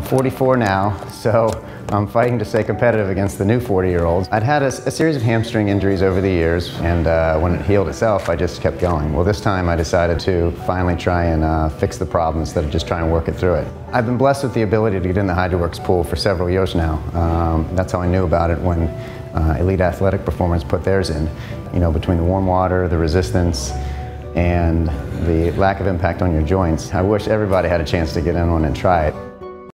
I'm 44 now, so I'm fighting to stay competitive against the new 40 year olds. I'd had a, a, series of hamstring injuries over the years, and uh, when it healed itself, I just kept going. Well, this time I decided to finally try and uh, fix the problem instead of just trying and work it through it. I've been blessed with the ability to get in the HydroWorx pool for several years now. Um, that's how I knew about it when uh, Elite Athletic Performance put theirs in. You know, between the warm water, the resistance, and the lack of impact on your joints. I wish everybody had a chance to get in one and try it.